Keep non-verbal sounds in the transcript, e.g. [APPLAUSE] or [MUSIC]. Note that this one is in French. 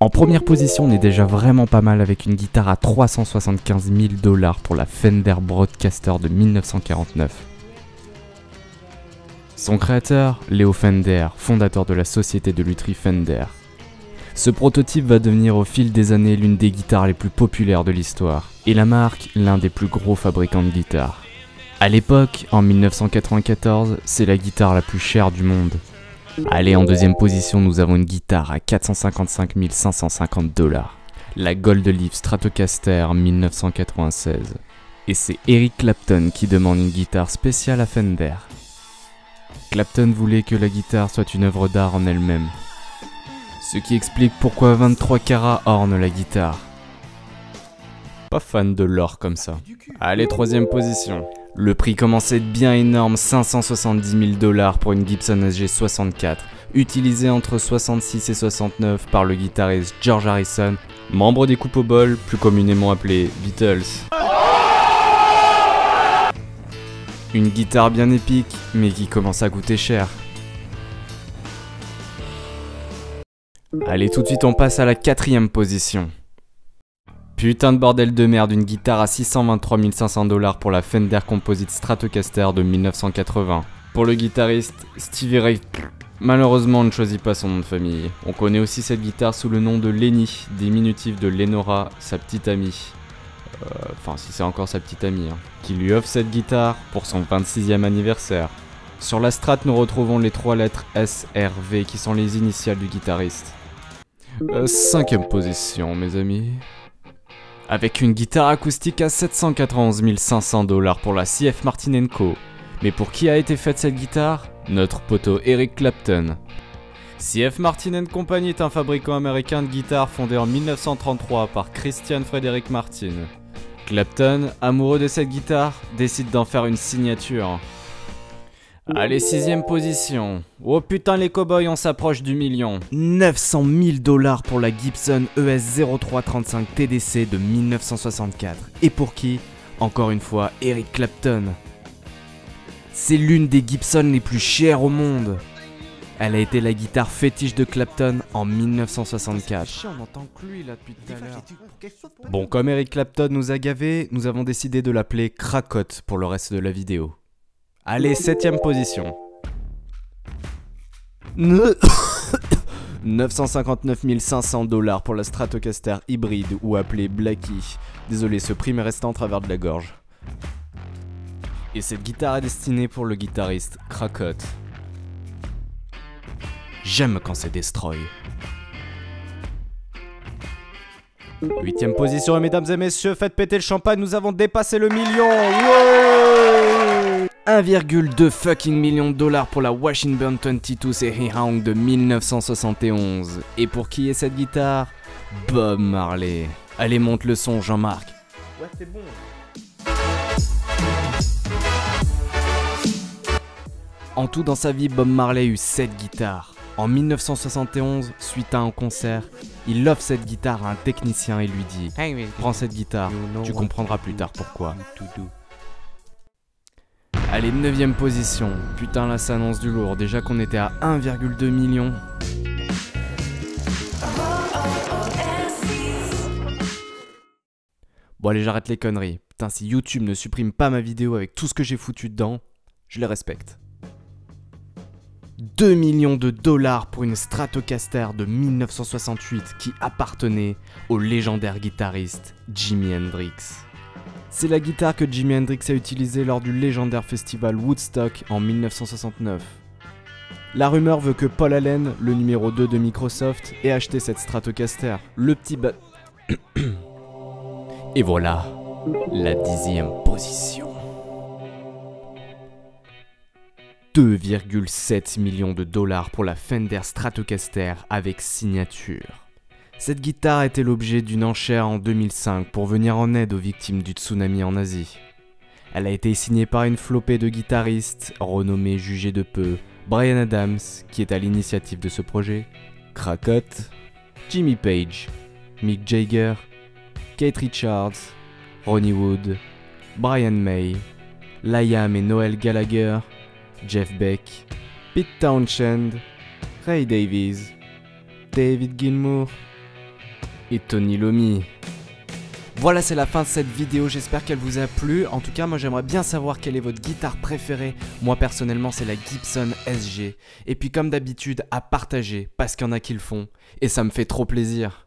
En première position, on est déjà vraiment pas mal avec une guitare à 375 000 dollars pour la Fender Broadcaster de 1949. Son créateur, Leo Fender, fondateur de la société de lutherie Fender. Ce prototype va devenir au fil des années l'une des guitares les plus populaires de l'histoire, et la marque l'un des plus gros fabricants de guitares. À l'époque, en 1994, c'est la guitare la plus chère du monde. Allez, en deuxième position, nous avons une guitare à 455 550 dollars. La Gold Leaf Stratocaster 1996. Et c'est Eric Clapton qui demande une guitare spéciale à Fender. Clapton voulait que la guitare soit une œuvre d'art en elle-même. Ce qui explique pourquoi 23 carats ornent la guitare. Pas fan de l'or comme ça. Allez, troisième position. Le prix commençait être bien énorme, 570 000 dollars pour une Gibson SG64, utilisée entre 66 et 69 par le guitariste George Harrison, membre des Coupes au bol, plus communément appelé Beatles. Une guitare bien épique, mais qui commence à coûter cher. Allez, tout de suite, on passe à la quatrième position. Putain de bordel de merde, une guitare à 623 500 dollars pour la Fender Composite Stratocaster de 1980. Pour le guitariste Stevie Ray. Malheureusement, on ne choisit pas son nom de famille. On connaît aussi cette guitare sous le nom de Lenny, diminutif de Lenora, sa petite amie. Euh, Enfin, si c'est encore sa petite amie, hein, qui lui offre cette guitare pour son 26e anniversaire. Sur la strat, nous retrouvons les trois lettres SRV qui sont les initiales du guitariste. Euh, cinquième position, mes amis. Avec une guitare acoustique à 791 500 dollars pour la CF Martin Co. Mais pour qui a été faite cette guitare? Notre poteau Eric Clapton. CF Martin Company est un fabricant américain de guitares fondé en 1933 par Christian Frederick Martin. Clapton, amoureux de cette guitare, décide d'en faire une signature. Allez, sixième position. Oh putain, les cowboys, on s'approche du million. 900 000 dollars pour la Gibson E ES 0335 TDC de 1964. Et pour qui? Encore une fois, Eric Clapton. C'est l'une des Gibson les plus chères au monde. Elle a été la guitare fétiche de Clapton en 1964. on entend que lui là depuis tout à l'heure. Bon, comme Eric Clapton nous a gavé, nous avons décidé de l'appeler Cracotte pour le reste de la vidéo. Allez, septième position. Ne- [COUGHS] 959 500 dollars pour la Stratocaster hybride ou appelée Blackie. Désolé, ce prix m'est resté en travers de la gorge. Et cette guitare est destinée pour le guitariste Cracotte. J'aime quand c'est destroy. Huitième position, et mesdames et messieurs, faites péter le champagne, nous avons dépassé le million. Wow 1,2 fucking million de dollars pour la Washington 22 Series Hang de 1971. Et pour qui est cette guitare? Bob Marley. Allez, monte le son, Jean-Marc. Ouais, c'est bon. En tout dans sa vie, Bob Marley eut 7 guitares. En 1971, suite à un concert, il offre cette guitare à un technicien et lui dit Prends cette guitare, tu comprendras plus tard pourquoi. Allez, 9ème position. Putain, là ça annonce du lourd. Déjà qu'on était à 1,2 million. Bon, allez, j'arrête les conneries. Putain, si YouTube ne supprime pas ma vidéo avec tout ce que j'ai foutu dedans, je les respecte. 2 millions de dollars pour une Stratocaster de 1968 qui appartenait au légendaire guitariste Jimi Hendrix. C'est la guitare que Jimi Hendrix a utilisée lors du légendaire festival Woodstock en 1969. La rumeur veut que Paul Allen, le numéro 2 de Microsoft, ait acheté cette Stratocaster. Le petit. [COUGHS] Et voilà, la dixième position. 2,7 millions de dollars pour la Fender Stratocaster avec signature. Cette guitare était l'objet d'une enchère en 2005 pour venir en aide aux victimes du tsunami en Asie. Elle a été signée par une flopée de guitaristes renommés jugés de peu, Brian Adams, qui est à l'initiative de ce projet, Cracotte, Jimmy Page, Mick Jagger, Kate Richards, Ronnie Wood, Brian May, Liam et Noel Gallagher, Jeff Beck, Pete Townshend, Ray Davies, David Gilmour et Tony Lomi. Voilà, c'est la fin de cette vidéo, j'espère qu'elle vous a plu. En tout cas, moi j'aimerais bien savoir quelle est votre guitare préférée. Moi personnellement, c'est la Gibson SG. Et puis comme d'habitude, à partager, parce qu'il y en a qui le font. Et ça me fait trop plaisir.